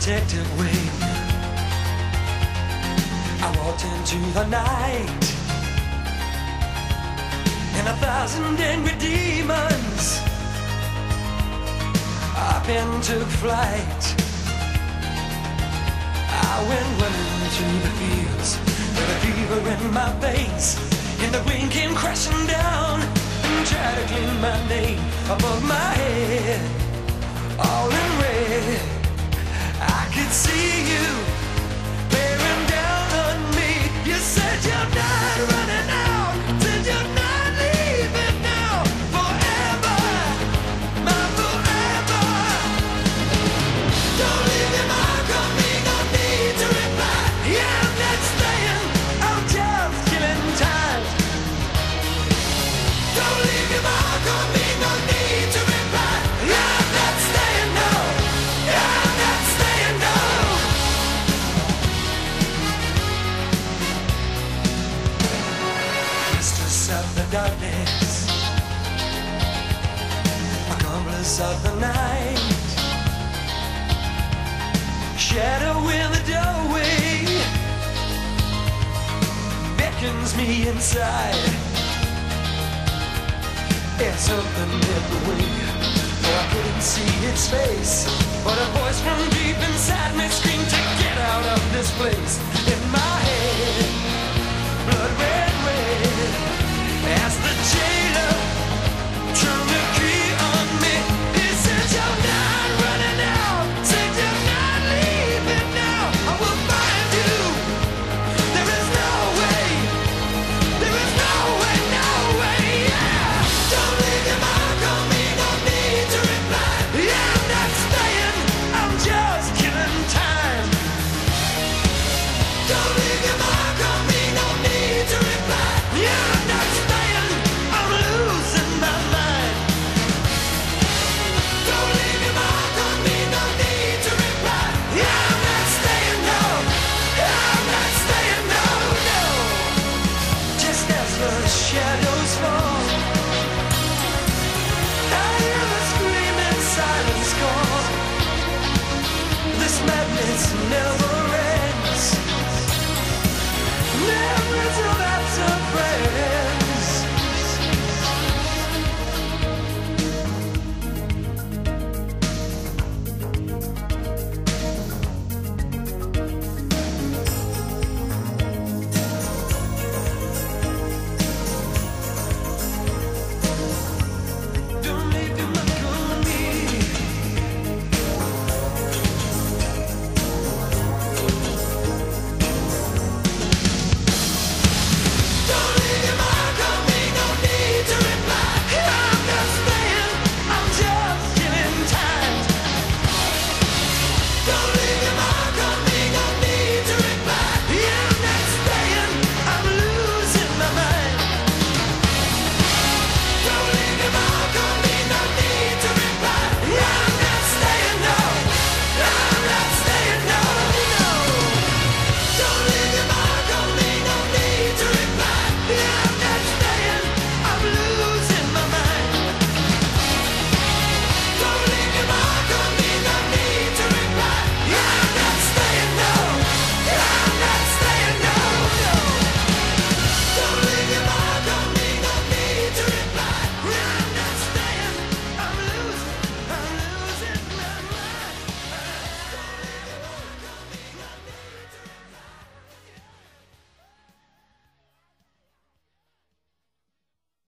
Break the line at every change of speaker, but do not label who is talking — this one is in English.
protective way. I walked into the night, and a thousand angry demons up and took flight. I went running through the fields with a fever in my veins, and the wind came crashing down and tried to clean my name above my accomplice of the night. Shadow in the doorway beckons me inside. It's something in the way, for I couldn't see its face. But a voice from deep inside me screamed to get out of this place. In my